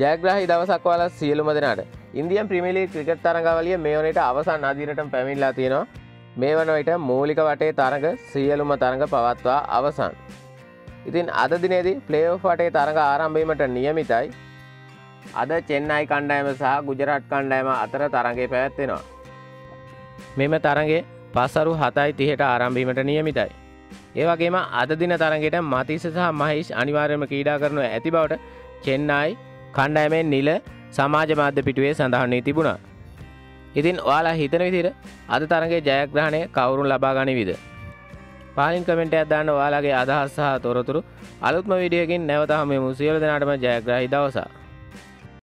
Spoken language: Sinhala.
ජයග්‍රහහි දවසක් වල සියලුම දෙනාට ඉන්දියන් ප්‍රමිලි ක්‍රිකට් තරඟවලිය මේ වනට අවසන් අදිරට පැමිල්ලා තියෙනවා මේ වන විට මූලික වටේ තරඟ සියලුම තරඟ පවත්වා අවසන්. ඉතින් අද දිනේදී ප්ලේෝ් වටේ තරඟ ආරම්භීමට නියමිතයි අද චෙන්නයි කණ්ඩෑම සහ ගුජරට් කණ්ඩෑම අතර තරගේ පැවැත්වෙනවා. මෙම තරගේ පස්සරු හතයි තිහට ආරම්භීමට නියමිතයි. ඒවගේම අද දින තරගෙට මතිස සහ මහිෂ් අනිවාර්යම ක්‍රීඩා කරනු ඇති බවට චෙන්නයි කණ්ඩෑමෙන් නිල සමාජ මාධ්‍ය පිටුවේ සඳහන්න්නේ තිබුණා. ඉතින් ඔයාලා හිතන විදිර අද තරගේ ජයග්‍රහණය කවුරුන් ලබාගනිවිද. පාලින් කමෙන්ට අදන්න ඔයාලගේ අදහස් සහ තොරතුරු අලුත්ම විඩියකින් නැවතහම මුසියල දෙනාටම ජයග්‍රහහි දවසා.